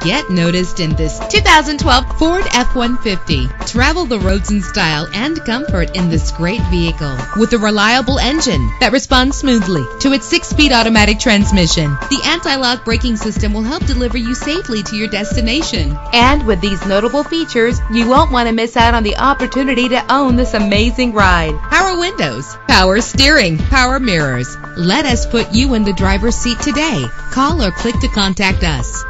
Get noticed in this 2012 Ford F-150. Travel the roads in style and comfort in this great vehicle with a reliable engine that responds smoothly to its six-speed automatic transmission. The anti-lock braking system will help deliver you safely to your destination. And with these notable features, you won't want to miss out on the opportunity to own this amazing ride. Power windows, power steering, power mirrors. Let us put you in the driver's seat today. Call or click to contact us.